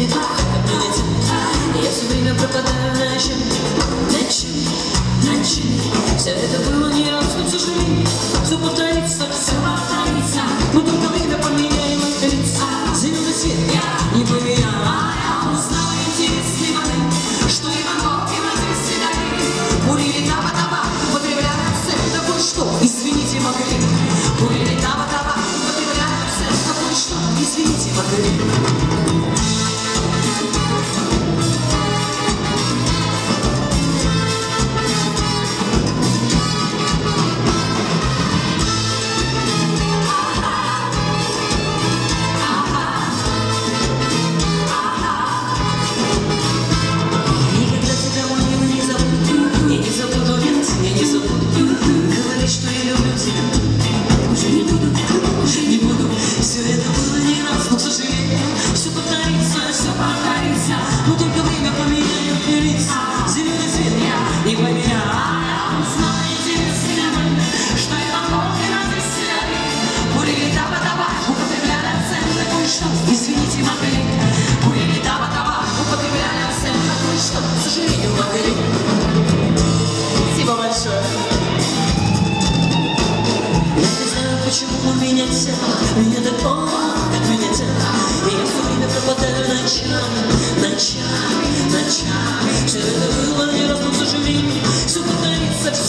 не так, как мне летит Я время пропадаю на чем? На Все это было не раз, но к сожалению Все повторится, все повторится Мы только время поменяем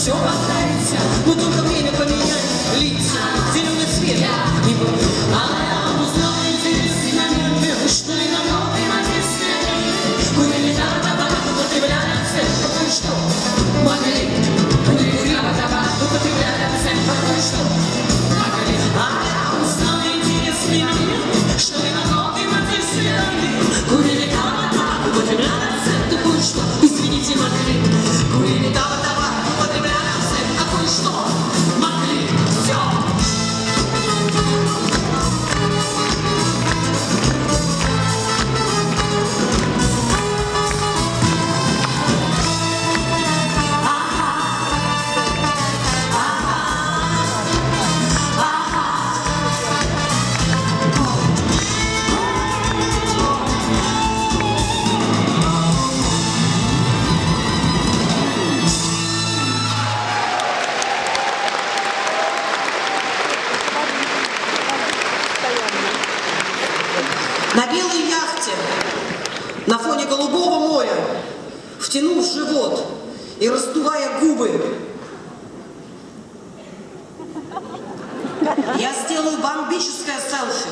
все повторится. Но только время поменяет лица, зеленый цвет. Не был. А я узнала интересный момент, что и на новой написано. Курили табак, употребляли цвет, потому что могли. Курили табак, употребляли цвет, потому что могли. А я узнала интересный момент, что и на новой написано. Курили втянув живот и раздувая губы, я сделаю бомбическое селфи.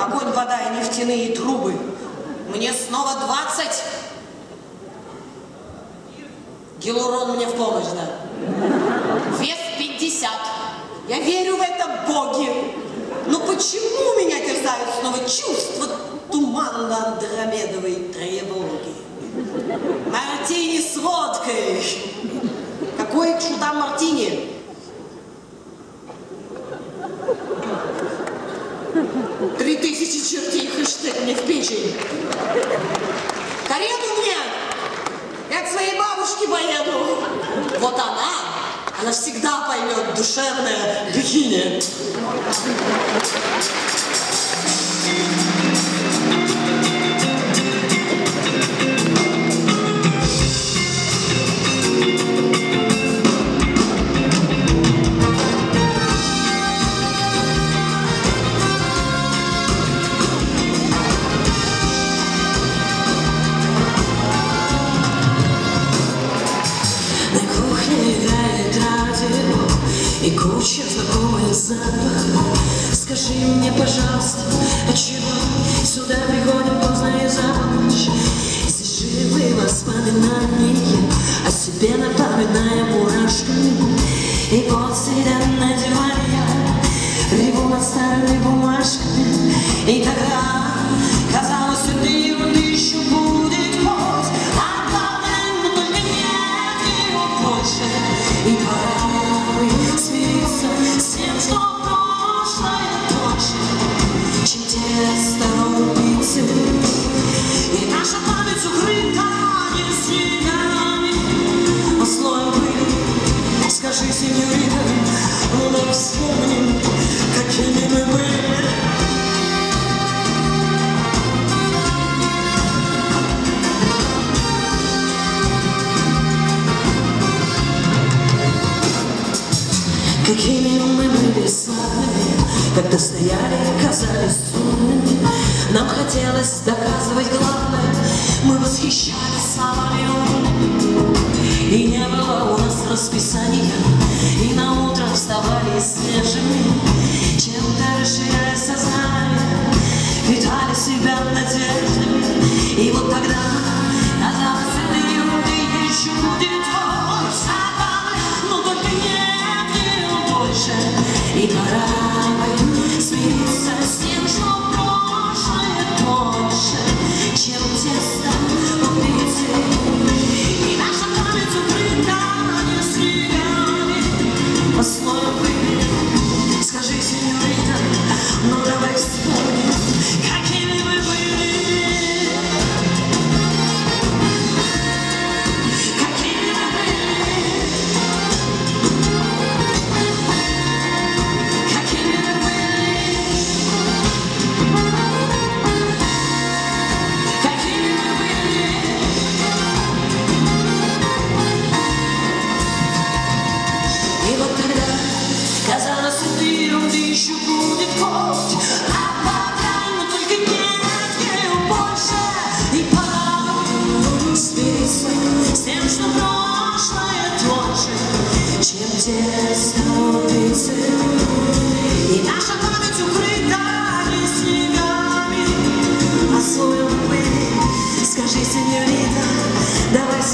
Огонь, вода и нефтяные трубы. Мне снова 20. Гиалурон мне в помощь, да. Вес 50. Я верю в это, боги. Но почему меня терзают снова чувства туманно-андромедовой тревоги? Мартини с водкой. Какой к шутам мартини? Три тысячи чертей хэштег мне в печень. Карету мне! Я к своей бабушке поеду. Вот она, она всегда поймет душевное бикини. На И куча знакомых запахов Скажи мне, пожалуйста, отчего Сюда приходим поздно и за полночь? Здесь живые воспоминания О себе напоминая мурашками. И вот сидя на диване Реву над старыми бумажками. И тогда вначале казались умными Нам хотелось доказывать главное. Мы восхищались самыми умными И не было у нас расписания И на утро вставали снежными, Чем-то расширяя сознание витали себя надеждой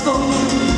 gospel.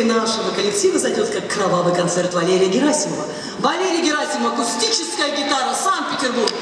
история нашего коллектива зайдет как кровавый концерт Валерия Герасимова. Валерия Герасимова, акустическая гитара, Санкт-Петербург.